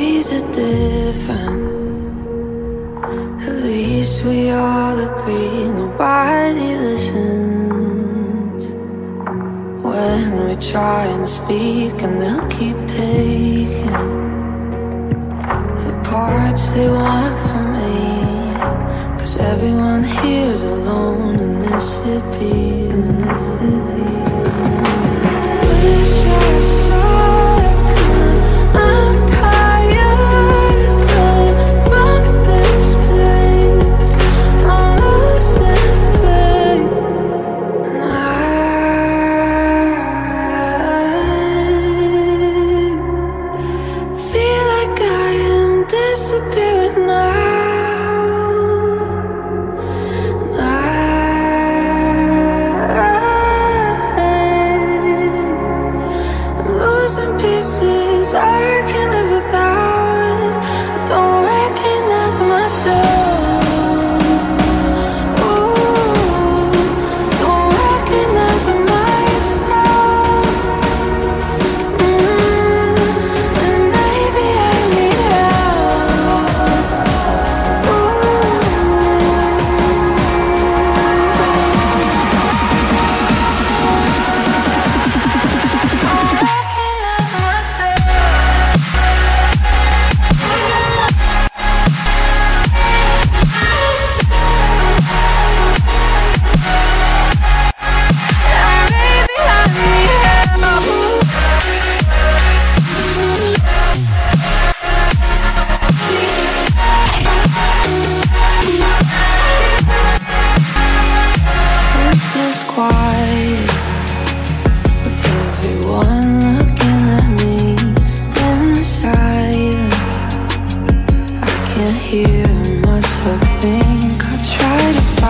days are different. At least we all agree nobody listens. When we try and speak, and they'll keep taking the parts they want from me. Cause everyone here's alone in this city.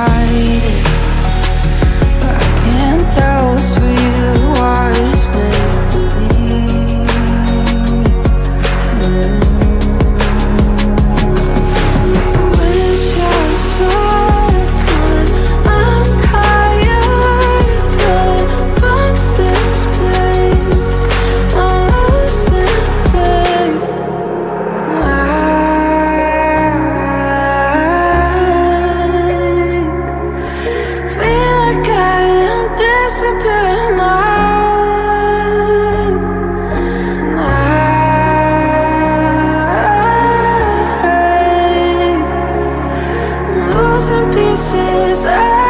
hide it promises. I